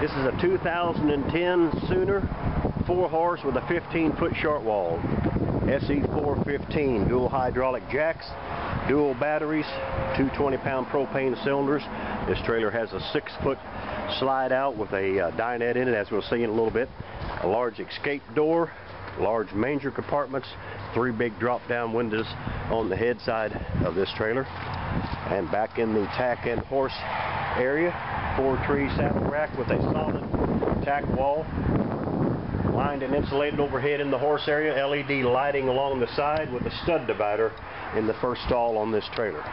This is a 2010 Sooner, 4 horse with a 15 foot short wall. SE415, dual hydraulic jacks, dual batteries, two 20 pound propane cylinders. This trailer has a 6 foot slide out with a uh, dinette in it as we'll see in a little bit. A large escape door, large manger compartments, three big drop down windows on the head side of this trailer. And back in the tack and horse area, four tree saddle rack with a solid tack wall lined and insulated overhead in the horse area, LED lighting along the side with a stud divider in the first stall on this trailer.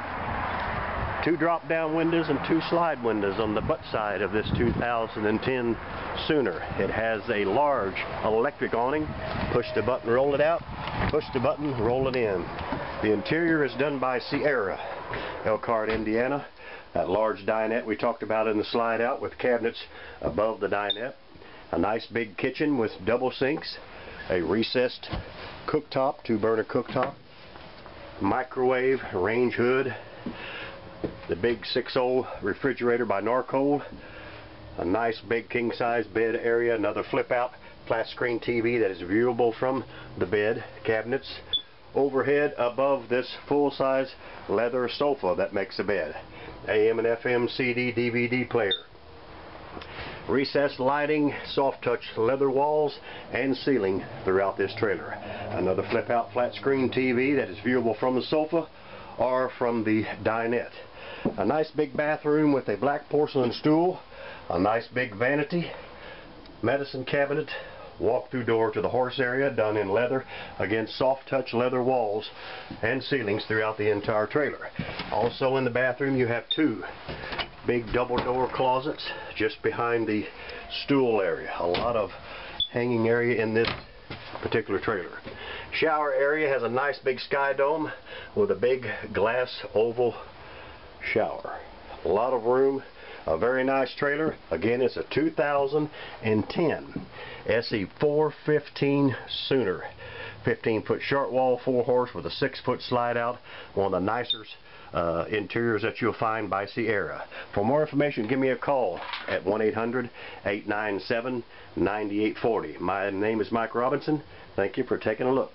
Two drop down windows and two slide windows on the butt side of this 2010 Sooner. It has a large electric awning. Push the button, roll it out. Push the button, roll it in. The interior is done by Sierra, Elkhart, Indiana. That large dinette we talked about in the slide out with cabinets above the dinette. A nice big kitchen with double sinks. A recessed cooktop, two burner cooktop. Microwave, range hood. The big 6.0 refrigerator by Norcold. A nice big king size bed area. Another flip out flat screen TV that is viewable from the bed cabinets overhead above this full-size leather sofa that makes a bed. AM and FM CD DVD player. Recessed lighting, soft touch leather walls and ceiling throughout this trailer. Another flip out flat screen TV that is viewable from the sofa or from the dinette. A nice big bathroom with a black porcelain stool, a nice big vanity, medicine cabinet, walk-through door to the horse area done in leather against soft touch leather walls and ceilings throughout the entire trailer. Also in the bathroom you have two big double door closets just behind the stool area. A lot of hanging area in this particular trailer. Shower area has a nice big sky dome with a big glass oval shower. A lot of room a very nice trailer. Again, it's a 2010 SE415 Sooner. 15 foot short wall, 4 horse with a 6 foot slide out. One of the nicer uh, interiors that you'll find by Sierra. For more information, give me a call at 1-800-897-9840. My name is Mike Robinson. Thank you for taking a look.